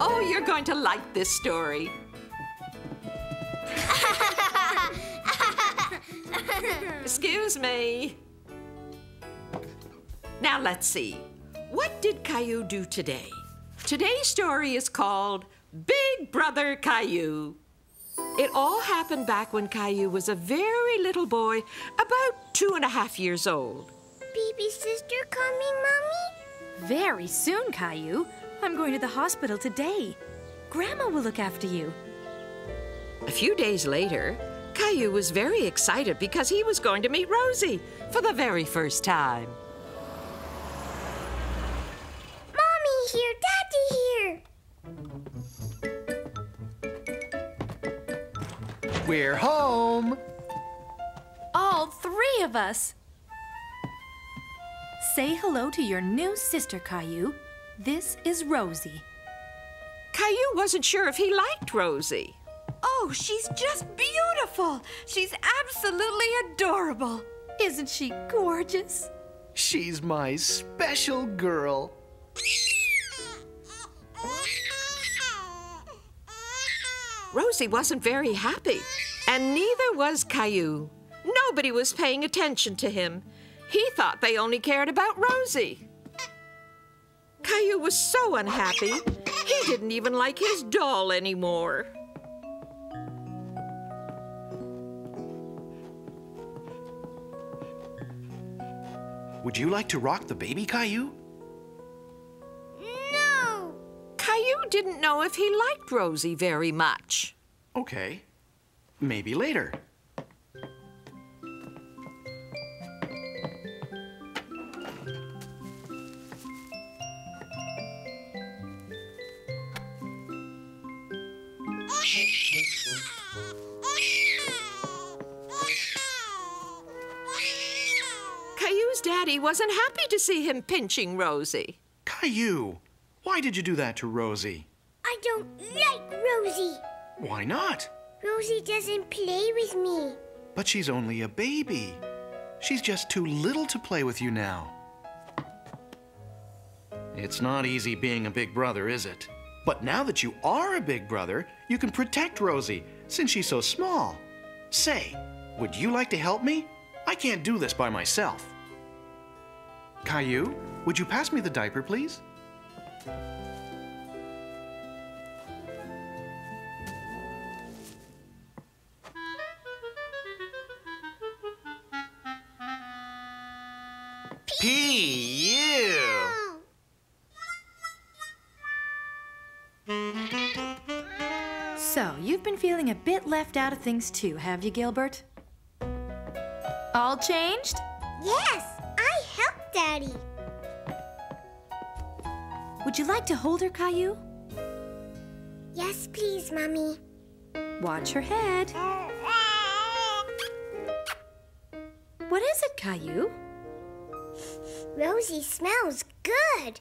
Oh, you're going to like this story. Excuse me. Now let's see. What did Caillou do today? Today's story is called Big Brother Caillou. It all happened back when Caillou was a very little boy, about two and a half years old. Baby sister coming, Mommy? Very soon, Caillou. I'm going to the hospital today. Grandma will look after you. A few days later, Caillou was very excited because he was going to meet Rosie for the very first time. Mommy here, Daddy here. We're home. All three of us. Say hello to your new sister, Caillou. This is Rosie. Caillou wasn't sure if he liked Rosie. Oh, she's just beautiful. She's absolutely adorable. Isn't she gorgeous? She's my special girl. Rosie wasn't very happy, and neither was Caillou. Nobody was paying attention to him. He thought they only cared about Rosie. Caillou was so unhappy, he didn't even like his doll anymore. Would you like to rock the baby Caillou? No. Caillou didn't know if he liked Rosie very much. Okay. Maybe later. Caillou's daddy wasn't happy to see him pinching Rosie. Caillou, why did you do that to Rosie? I don't like Rosie. Why not? Rosie doesn't play with me. But she's only a baby. She's just too little to play with you now. It's not easy being a big brother, is it? But now that you are a big brother, you can protect Rosie since she's so small. Say, would you like to help me? I can't do this by myself. Caillou, would you pass me the diaper, please? P.U. So, you've been feeling a bit left out of things too, have you, Gilbert? All changed? Yes, I helped Daddy. Would you like to hold her, Caillou? Yes, please, Mommy. Watch her head. What is it, Caillou? Rosie smells good.